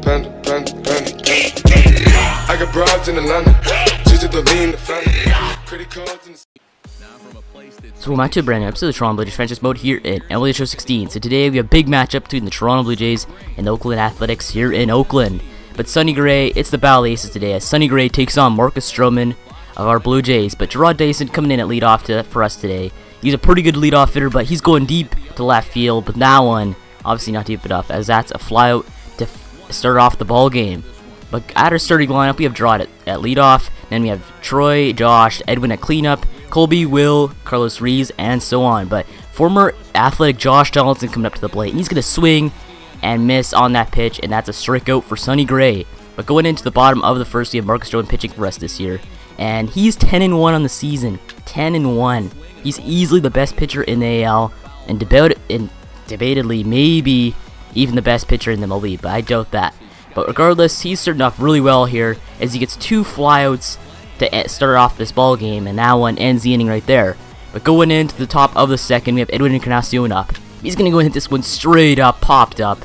Panda, panda, panda. I got broads in Atlanta, just to lean the. Credit cards the So welcome back to a brand new episode of the Toronto Blue Jays franchise mode here in MLB Show 16. So today we have a big matchup between the Toronto Blue Jays and the Oakland Athletics here in Oakland. But Sonny Gray, it's the Battle Aces today as Sonny Gray takes on Marcus Stroman of our Blue Jays. But Gerard Dyson coming in at leadoff to, for us today. He's a pretty good leadoff hitter, but he's going deep to left field. But that one, obviously not deep enough, as that's a flyout to start off the ball game. But at our starting lineup, we have Gerard at, at leadoff. Then we have Troy, Josh, Edwin at cleanup, Colby, Will, Carlos Ruiz, and so on. But former athletic Josh Donaldson coming up to the plate. And he's going to swing and miss on that pitch, and that's a strikeout for Sonny Gray. But going into the bottom of the first, we have Marcus Stroman pitching for us this year. And he's 10 and 1 on the season. 10 and 1. He's easily the best pitcher in the AL, and, debat- and debatedly, maybe even the best pitcher in the MLB, but I doubt that. But regardless, he's starting off really well here as he gets two flyouts to start off this ball game, and that one ends the inning right there. But going into the top of the second, we have Edwin Encarnacion up. He's gonna go and hit this one straight up, popped up,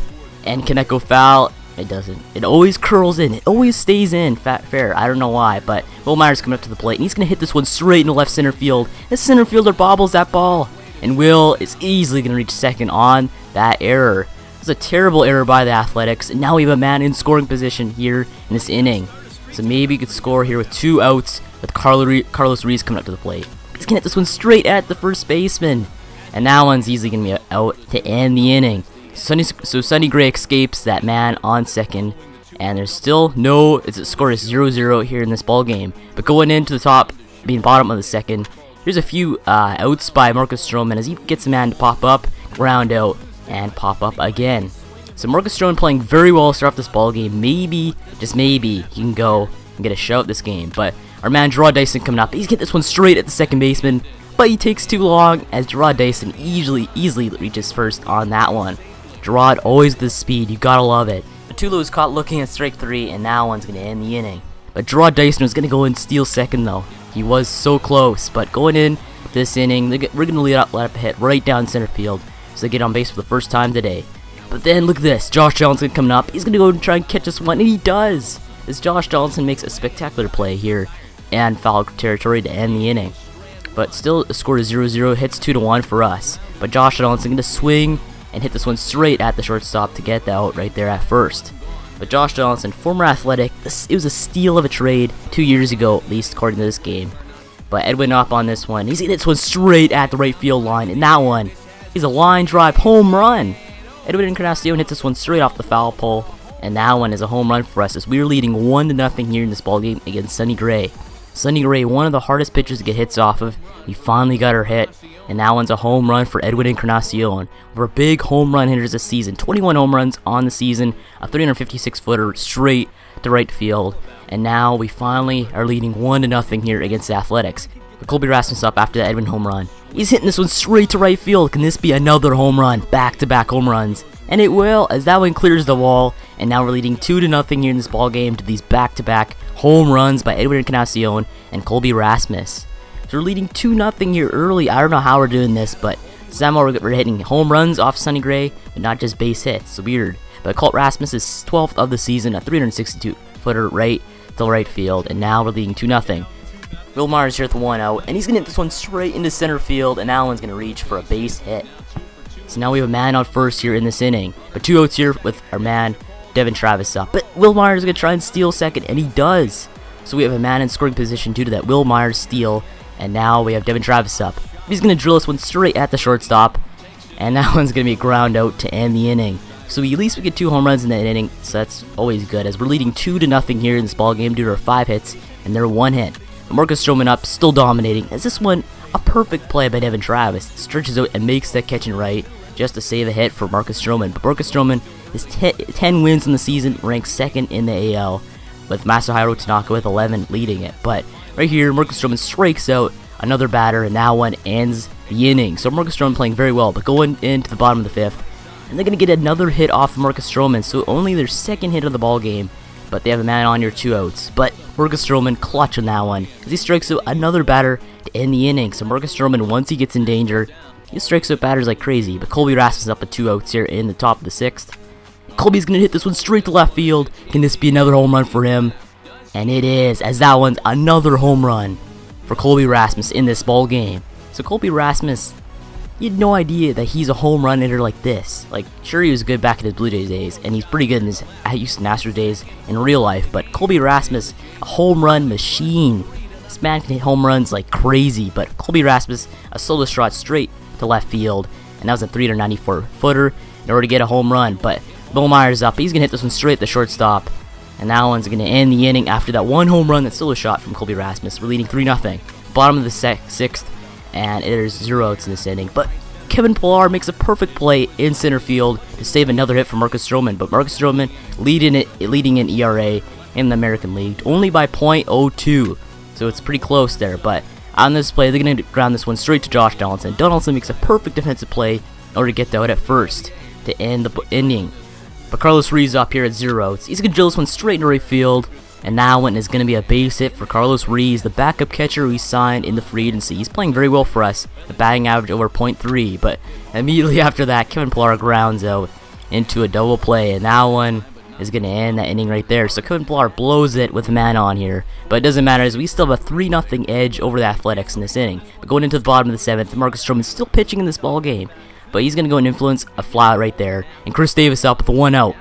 and can that go foul? It doesn't. It always curls in. It always stays in. Fat fair. I don't know why, but Wil Myers coming up to the plate, and he's gonna hit this one straight into left center field. The center fielder bobbles that ball, and Wil is easily gonna reach second on that error. It's a terrible error by the Athletics, and now we have a man in scoring position here in this inning. So maybe he could score here with two outs with Carlos Ruiz coming up to the plate. He's gonna hit this one straight at the first baseman, and that one's easily gonna be out to end the inning. Sunny, so Sonny Gray escapes that man on second, and there's still no. It's a score is 0-0 here in this ball game. But going into the top, being bottom of the second, here's a few uh, outs by Marcus Stroman as he gets a man to pop up, ground out, and pop up again. So Marcus Stroman playing very well to start off this ball game. Maybe, just maybe, he can go and get a shout this game. But our man Gerard Dyson coming up, he's getting this one straight at the second baseman, but he takes too long as Gerard Dyson easily, easily reaches first on that one. Gerard always the speed, you gotta love it. Matulu is caught looking at strike three, and that one's gonna end the inning. But Gerard Dyson was gonna go and steal second though. He was so close, but going in this inning, we're gonna lead up, let up a hit right down center field, so they get on base for the first time today. But then look at this, Josh Johnson coming up. He's gonna go and try and catch this one, and he does. As Josh Johnson makes a spectacular play here and foul territory to end the inning. But still, the score is 0-0, hits 2 to 1 for us. But Josh Johnson gonna swing and hit this one straight at the shortstop to get the out right there at first. But Josh Johnson, former athletic, it was a steal of a trade two years ago, at least according to this game. But Edwin up on this one. He's hit this one straight at the right field line, and that one is a line drive home run. Edwin Encarnacion hits this one straight off the foul pole, and that one is a home run for us as we are leading one to nothing here in this ball game against Sonny Gray. Sonny Gray, one of the hardest pitchers to get hits off of. We finally got her hit, and that one's a home run for Edwin Encarnacion. We're a big home run hitters this season. 21 home runs on the season, a 356 footer straight to right field, and now we finally are leading one to nothing here against the Athletics. Colby Rasmus up after that Edwin home run. He's hitting this one straight to right field. Can this be another home run? Back to back home runs. And it will, as that one clears the wall, and now we're leading two to nothing here in this ball game to these back to back home runs by Edwin Encarnacion and Colby Rasmus. We're leading 2 nothing here early. I don't know how we're doing this, but somehow we're, hitting home runs off Sonny Gray, but not just base hits. It's weird. But Colby Rasmus is 12th of the season, a 362 footer right to right field, and now we're leading 2 nothing. Wil Myers here with one out, and he's gonna hit this one straight into center field, and Allen's gonna reach for a base hit. So now we have a man on first here in this inning, but two outs here with our man Devon Travis up. But Wil Myers is gonna try and steal second, and he does. So we have a man in scoring position due to that Wil Myers steal, and now we have Devon Travis up. He's gonna drill this one straight at the shortstop, and that one's gonna be a ground out to end the inning. So at least we get two home runs in that inning, so that's always good. As we're leading two to nothing here in this ball game due to our five hits and their one hit. Marcus Stroman up, still dominating. As this one, a perfect play by Devon Travis, stretches out and makes that catch and right just to save a hit for Marcus Stroman. But Marcus Stroman is 10 wins in the season, ranks second in the AL, with Masahiro Tanaka with 11 leading it. But right here, Marcus Stroman strikes out another batter, and that one ends the inning. So Marcus Stroman playing very well, but going into the bottom of the fifth, and they're going to get another hit off of Marcus Stroman, so only their second hit of the ball game, but they have a man on your two outs. But Marcus Stroman clutch on that one, as he strikes out another batter to end the inning. So Marcus Stroman, once he gets in danger, He strikes out batters like crazy, but Colby Rasmus up at two outs here in the top of the sixth. Colby's gonna hit this one straight to left field. Can this be another home run for him? And it is, as that one's another home run for Colby Rasmus in this ball game. So Colby Rasmus, you had no idea that he's a home run hitter like this. Like, sure he was good back in his Blue Jays days, and he's pretty good in his Houston Astros days in real life, but Colby Rasmus, a home run machine. This man can hit home runs like crazy, but Colby Rasmus, a solo shot straight to left field, and that was a 394 footer in order to get a home run, but Wil Myers up. He's going to hit this one straight at the shortstop. And that one's going to end the inning after that one home run that's still a shot from Colby Rasmus. We're leading 3 0. Bottom of the sixth, and there's zero outs in this inning. But Kevin Pillar makes a perfect play in center field to save another hit from Marcus Stroman. But Marcus Stroman leading it, leading in ERA in the American League only by .02, so it's pretty close there. But on this play, they're going to ground this one straight to Josh Donaldson. Donaldson makes a perfect defensive play in order to get the out at first to end the inning. But Carlos Ruiz up here at zero. To drill this one straight into right field. And that one is going to be a base hit for Carlos Ruiz, the backup catcher we signed in the free agency. He's playing very well for us, the batting average over .3. But immediately after that, Kevin Pillar grounds out into a double play. And that one is going to end that inning right there. So Kevin Pillar blows it with a man on here. But it doesn't matter as we still have a 3-0 edge over the Athletics in this inning. But going into the bottom of the 7th, Marcus Stroman is still pitching in this ball game but he's going to go and influence a fly right there. And Khris Davis up with the one out.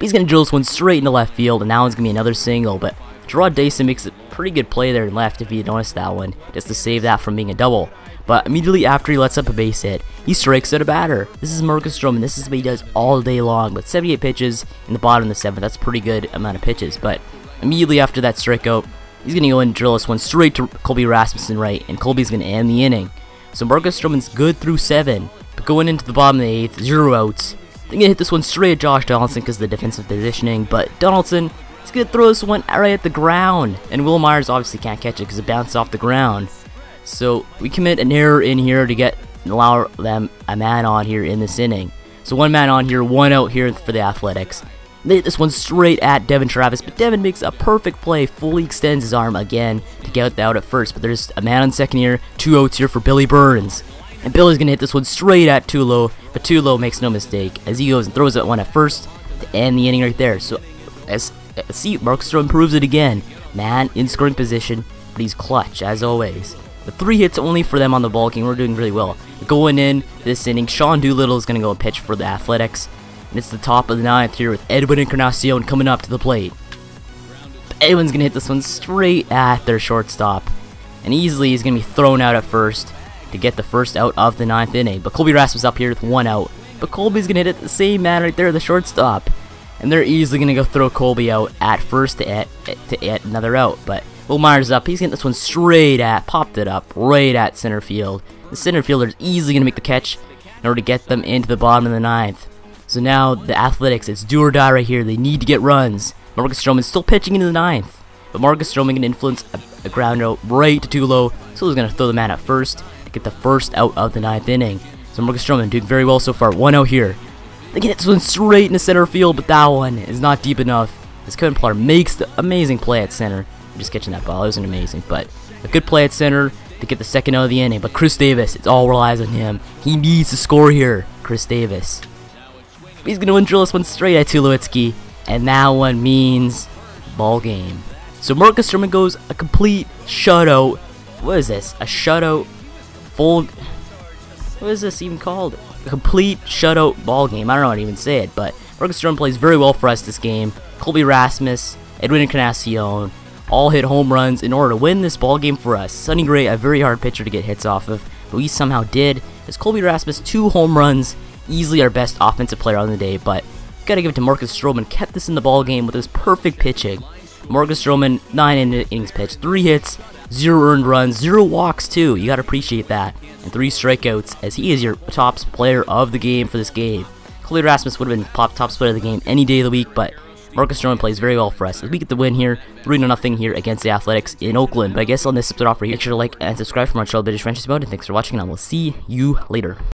He's going to drill this one straight into left field, and now it's going to be another single. But Gerard Dyson makes a pretty good play there in left if you noticed that one, just to save that from being a double. But immediately after he lets up a base hit, he strikes out a batter. This is Marcus Stroman. This is what he does all day long. But 78 pitches in the bottom of the seventh, that's a pretty good amount of pitches. But immediately after that strikeout, he's going to go and drill this one straight to Colby Rasmus in right, and Colby's going to end the inning. So Marcus Stroman's good through seven. But going into the bottom of the eighth, zero outs. They're gonna hit this one straight at Josh Donaldson because of the defensive positioning, but Donaldson is gonna throw this one right at the ground, and Wil Myers obviously can't catch it because it bounced off the ground. So we commit an error in here to get allow them a man on here in this inning. So one man on here, one out here for the Athletics. They hit this one straight at Devon Travis, but Devon makes a perfect play, fully extends his arm again to get out at first. But there's a man on second here, two outs here for Billy Burns. And Billy's going to hit this one straight at Tulo, but Tulo makes no mistake as he goes and throws that one at first to end the inning right there. So, as see, Marcus Stroman improves it again. Man in scoring position, but he's clutch as always. The three hits only for them on the ball game. We're doing really well. Going in this inning, Sean Doolittle is going to go and pitch for the Athletics. And it's the top of the ninth here with Edwin Encarnacion coming up to the plate. Edwin's going to hit this one straight at their shortstop. And easily he's going to be thrown out at first to get the first out of the ninth inning. But Colby Rasmus up here with one out. But Colby's going to hit it the same man right there, the shortstop. And they're easily going to go throw Colby out at first to add, to another out. But Wil Myers up. He's getting this one straight at, popped it up, right at center field. The center fielder is easily going to make the catch in order to get them into the bottom of the ninth. So now the Athletics, it's do or die right here. They need to get runs. Marcus Stroman still pitching into the ninth. But Marcus Stroman can influence a, a ground out right to Tulo. So he's going to throw the man at first get the first out of the ninth inning. So Marcus Stroman doing very well so far. 1-0 here. They get this one straight into center field, but that one is not deep enough. As Kevin Pillar makes the amazing play at center. I'm just catching that ball. It wasn't amazing, but a good play at center to get the second out of the inning. But Khris Davis, it all relies on him. He needs to score here. Khris Davis. He's going to win drill this one straight at Tulowitzki. And that one means ball game. So Marcus Stroman goes a complete shutout. What is this? A shutout full. What is this even called? A complete shutout ball game. I don't know how to even say it, but Marcus Stroman plays very well for us this game. Colby Rasmus, Edwin Encarnacion, all hit home runs in order to win this ball game for us. Sonny Gray, a very hard pitcher to get hits off of, but we somehow did. As Colby Rasmus, two home runs, easily our best offensive player on the day, but gotta give it to Marcus Stroman. Kept this in the ball game with his perfect pitching. Marcus Stroman, nine innings pitched, three hits, zero earned runs, zero walks too. You gotta appreciate that. And three strikeouts, as he is your top player of the game for this game. Colby Rasmus would have been top top player of the game any day of the week, but Marcus Stroman plays very well for us. As we get the win here, 3 0 here against the Athletics in Oakland. But I guess on this episode off for you, make sure to like and subscribe for more Charlotte British Franchise Mode. And thanks for watching, and I will see you later.